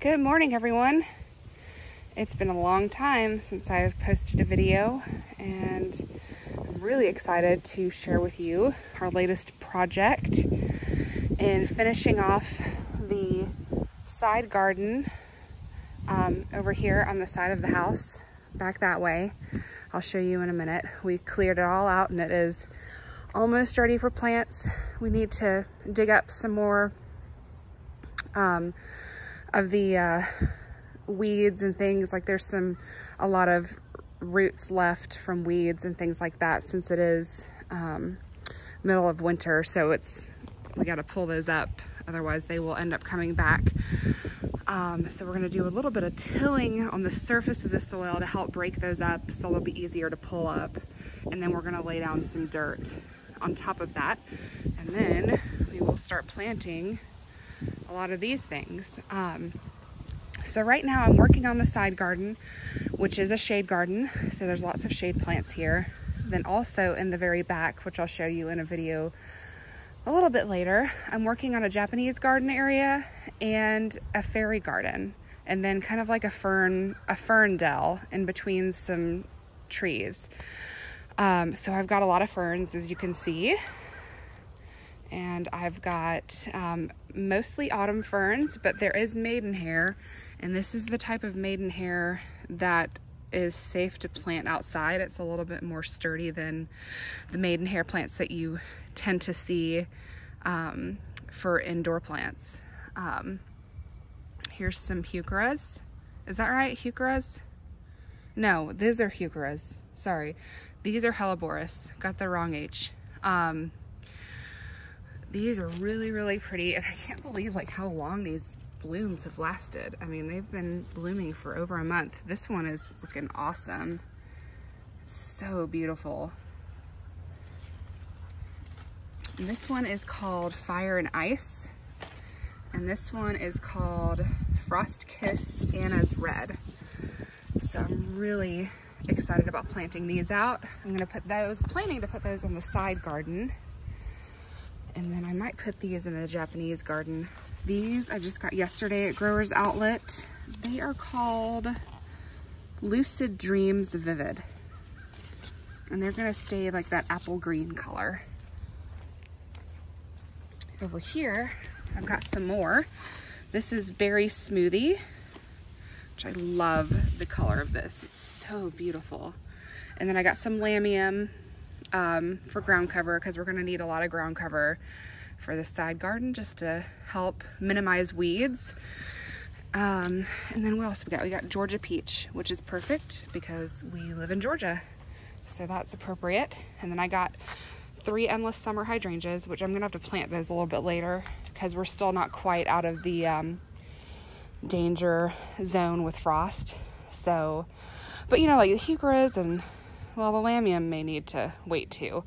Good morning, everyone. It's been a long time since I've posted a video, and I'm really excited to share with you our latest project in finishing off the side garden um, over here on the side of the house, back that way. I'll show you in a minute. We cleared it all out and it is almost ready for plants. We need to dig up some more um, of the uh, weeds and things. Like there's some, a lot of roots left from weeds and things like that since it is um, middle of winter. So it's, we got to pull those up. Otherwise they will end up coming back. Um, so we're gonna do a little bit of tilling on the surface of the soil to help break those up so they'll be easier to pull up. And then we're gonna lay down some dirt on top of that. And then we will start planting a lot of these things. Um, so right now I'm working on the side garden, which is a shade garden. So there's lots of shade plants here. Then also in the very back, which I'll show you in a video a little bit later, I'm working on a Japanese garden area and a fairy garden. And then kind of like a fern, a fern dell in between some trees. Um, so I've got a lot of ferns, as you can see and I've got um, mostly autumn ferns, but there is maidenhair, and this is the type of maidenhair that is safe to plant outside. It's a little bit more sturdy than the maidenhair plants that you tend to see um, for indoor plants. Um, here's some heucheras. Is that right, heucheras? No, these are heucheras. Sorry. These are helleborus. Got the wrong H. Um, these are really, really pretty. And I can't believe like how long these blooms have lasted. I mean, they've been blooming for over a month. This one is looking awesome. so beautiful. And this one is called Fire and Ice. And this one is called Frost Kiss Anna's Red. So I'm really excited about planting these out. I'm gonna put those, planning to put those on the side garden and then I might put these in the Japanese garden. These I just got yesterday at Growers Outlet. They are called Lucid Dreams Vivid. And they're gonna stay like that apple green color. Over here, I've got some more. This is Berry Smoothie, which I love the color of this. It's so beautiful. And then I got some Lamium um, for ground cover because we're gonna need a lot of ground cover for the side garden just to help minimize weeds. Um, and then what else we got? We got Georgia peach, which is perfect because we live in Georgia. So that's appropriate. And then I got three endless summer hydrangeas, which I'm gonna have to plant those a little bit later because we're still not quite out of the um, danger zone with frost. So, but you know, like the heucheras and well, the lamium may need to wait too.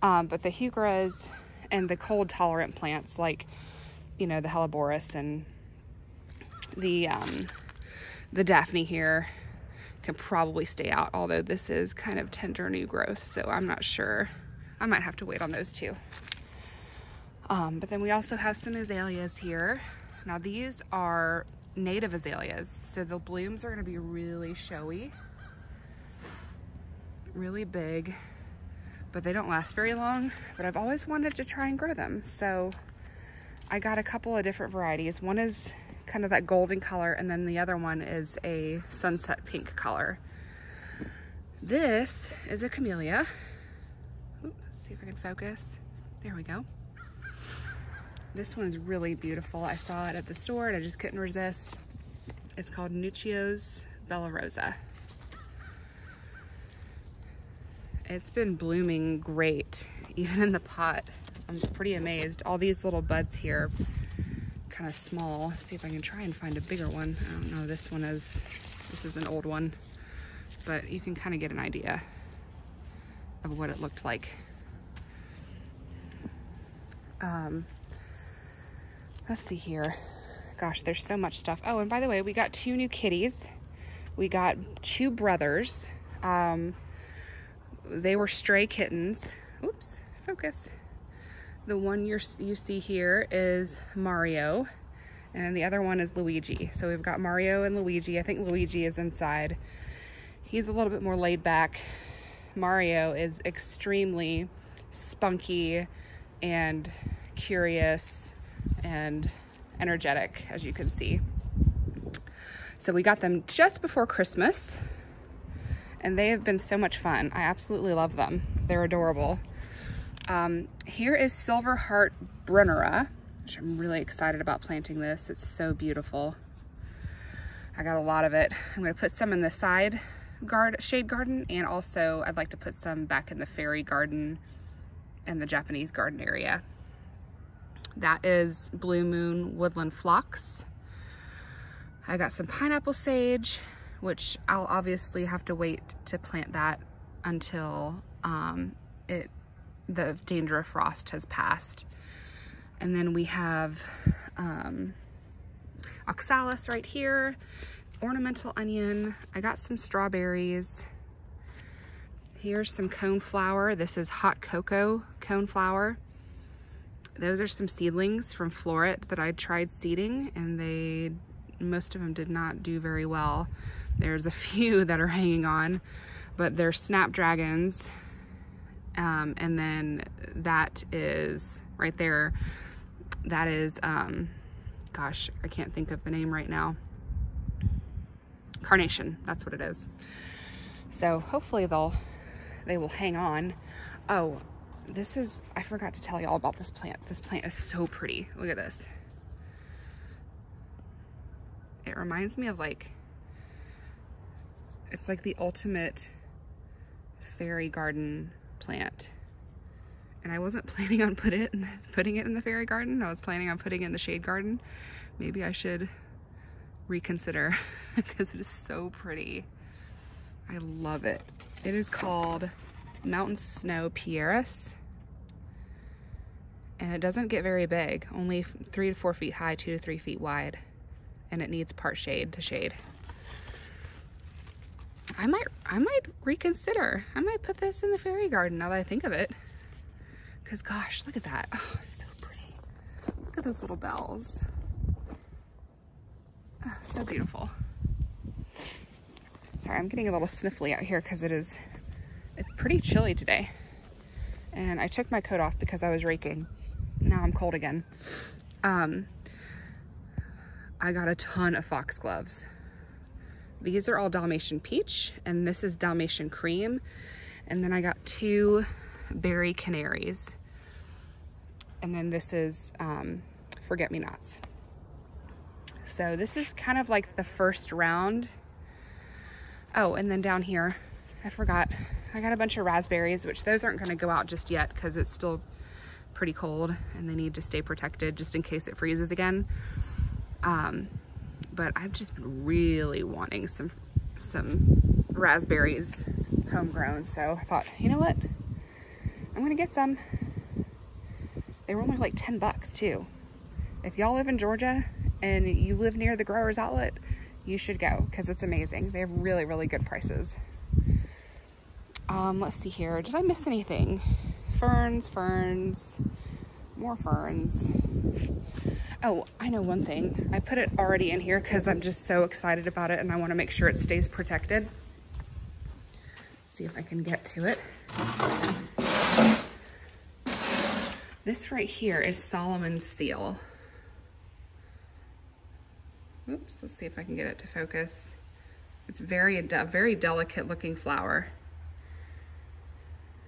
Um, but the heucheras and the cold tolerant plants like, you know, the helleborus and the, um, the Daphne here can probably stay out, although this is kind of tender new growth, so I'm not sure. I might have to wait on those too. Um, but then we also have some azaleas here. Now these are native azaleas, so the blooms are gonna be really showy really big, but they don't last very long. But I've always wanted to try and grow them. So I got a couple of different varieties. One is kind of that golden color, and then the other one is a sunset pink color. This is a camellia. Let's see if I can focus. There we go. This one's really beautiful. I saw it at the store and I just couldn't resist. It's called Nuccio's Bella Rosa. It's been blooming great, even in the pot. I'm pretty amazed. All these little buds here, kind of small. See if I can try and find a bigger one. I don't know, this one is, this is an old one, but you can kind of get an idea of what it looked like. Um, let's see here. Gosh, there's so much stuff. Oh, and by the way, we got two new kitties. We got two brothers. Um, they were stray kittens. Oops, focus. The one you you see here is Mario, And the other one is Luigi. So we've got Mario and Luigi. I think Luigi is inside. He's a little bit more laid back. Mario is extremely spunky and curious and energetic, as you can see. So we got them just before Christmas and they have been so much fun. I absolutely love them. They're adorable. Um, here is Silver Heart Brunnera, which I'm really excited about planting this. It's so beautiful. I got a lot of it. I'm gonna put some in the side guard shade garden and also I'd like to put some back in the fairy garden and the Japanese garden area. That is Blue Moon Woodland Phlox. I got some pineapple sage, which I'll obviously have to wait to plant that until um, it the danger of frost has passed. And then we have um, oxalis right here, ornamental onion. I got some strawberries. Here's some cone flower. This is hot cocoa cone flower. Those are some seedlings from Floret that I tried seeding and they, most of them did not do very well. There's a few that are hanging on, but they're snapdragons. Um, and then that is right there. That is, um, gosh, I can't think of the name right now. Carnation, that's what it is. So hopefully they'll, they will hang on. Oh, this is, I forgot to tell y'all about this plant. This plant is so pretty. Look at this. It reminds me of like it's like the ultimate fairy garden plant. And I wasn't planning on put it the, putting it in the fairy garden. I was planning on putting it in the shade garden. Maybe I should reconsider because it is so pretty. I love it. It is called Mountain Snow Pieris. And it doesn't get very big, only three to four feet high, two to three feet wide. And it needs part shade to shade. I might, I might reconsider. I might put this in the fairy garden now that I think of it. Cause gosh, look at that. Oh, so pretty. Look at those little bells. Oh, so beautiful. Sorry, I'm getting a little sniffly out here because it is, it's pretty chilly today. And I took my coat off because I was raking. Now I'm cold again. Um, I got a ton of foxgloves these are all Dalmatian Peach, and this is Dalmatian Cream. And then I got two Berry Canaries. And then this is um, Forget Me Nots. So this is kind of like the first round. Oh, and then down here, I forgot, I got a bunch of raspberries, which those aren't gonna go out just yet because it's still pretty cold and they need to stay protected just in case it freezes again. Um, but I've just been really wanting some some raspberries homegrown. So I thought, you know what? I'm gonna get some. They were only like 10 bucks too. If y'all live in Georgia and you live near the growers outlet, you should go because it's amazing. They have really, really good prices. Um, let's see here. Did I miss anything? Ferns, ferns, more ferns. Oh, I know one thing. I put it already in here because I'm just so excited about it and I want to make sure it stays protected. see if I can get to it. This right here is Solomon's seal. Oops, let's see if I can get it to focus. It's very, a very delicate looking flower.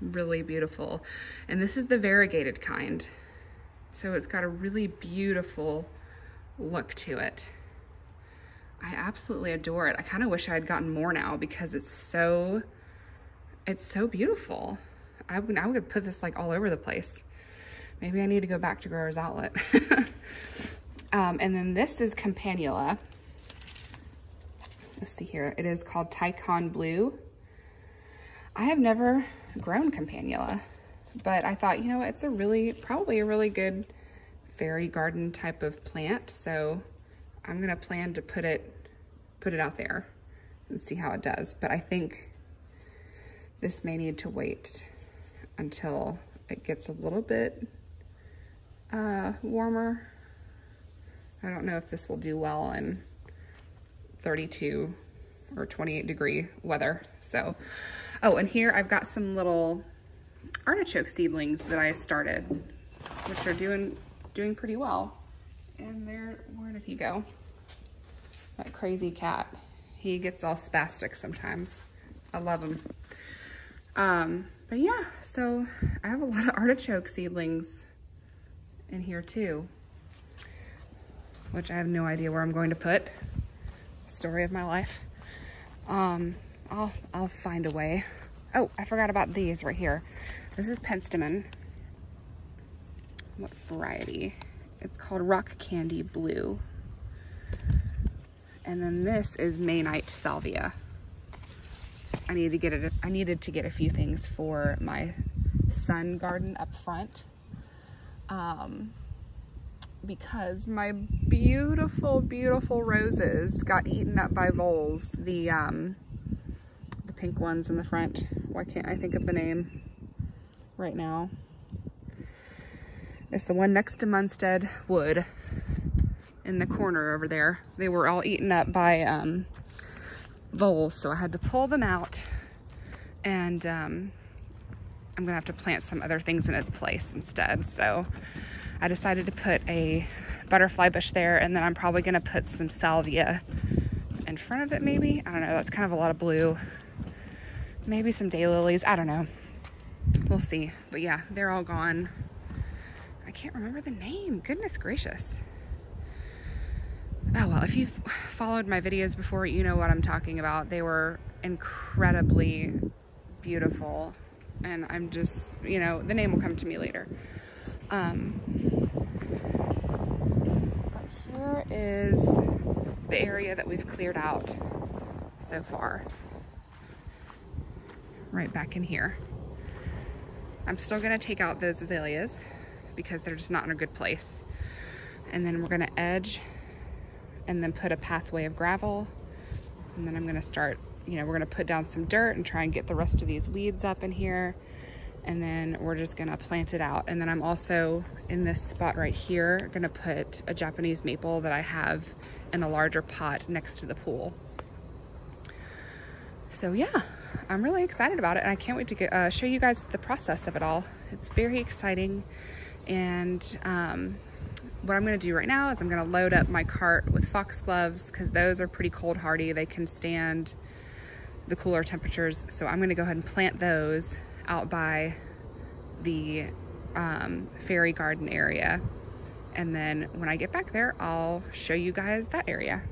Really beautiful. And this is the variegated kind. So it's got a really beautiful look to it. I absolutely adore it. I kind of wish I had gotten more now because it's so, it's so beautiful. I would, I would put this like all over the place. Maybe I need to go back to Growers Outlet. um, and then this is Campanula. Let's see here. It is called Takion Blue. I have never grown Campanula but I thought, you know, it's a really, probably a really good fairy garden type of plant. So I'm gonna plan to put it, put it out there and see how it does. But I think this may need to wait until it gets a little bit uh, warmer. I don't know if this will do well in 32 or 28 degree weather. So, oh, and here I've got some little artichoke seedlings that I started, which are doing doing pretty well. And there, where did he go? That crazy cat. He gets all spastic sometimes. I love him. Um, but yeah, so I have a lot of artichoke seedlings in here too, which I have no idea where I'm going to put. Story of my life. Um, I'll, I'll find a way. Oh, I forgot about these right here. This is penstemon. What variety? It's called Rock Candy Blue. And then this is May Night Salvia. I needed to get it. I needed to get a few things for my sun garden up front. Um, because my beautiful, beautiful roses got eaten up by voles. The um, the pink ones in the front. Why can't I think of the name right now? It's the one next to Munstead Wood in the corner over there. They were all eaten up by um, voles, so I had to pull them out and um, I'm gonna have to plant some other things in its place instead. So I decided to put a butterfly bush there and then I'm probably gonna put some salvia in front of it maybe. I don't know, that's kind of a lot of blue. Maybe some daylilies, I don't know. We'll see. But yeah, they're all gone. I can't remember the name, goodness gracious. Oh well, if you've followed my videos before, you know what I'm talking about. They were incredibly beautiful and I'm just, you know, the name will come to me later. Um, but here is the area that we've cleared out so far. Right back in here. I'm still gonna take out those azaleas because they're just not in a good place. And then we're gonna edge and then put a pathway of gravel. And then I'm gonna start, you know, we're gonna put down some dirt and try and get the rest of these weeds up in here and then we're just gonna plant it out. And then I'm also in this spot right here, gonna put a Japanese maple that I have in a larger pot next to the pool. So yeah, I'm really excited about it and I can't wait to get, uh, show you guys the process of it all. It's very exciting and um, what I'm gonna do right now is I'm gonna load up my cart with foxgloves because those are pretty cold hardy. They can stand the cooler temperatures. So I'm gonna go ahead and plant those out by the um, fairy garden area. And then when I get back there, I'll show you guys that area.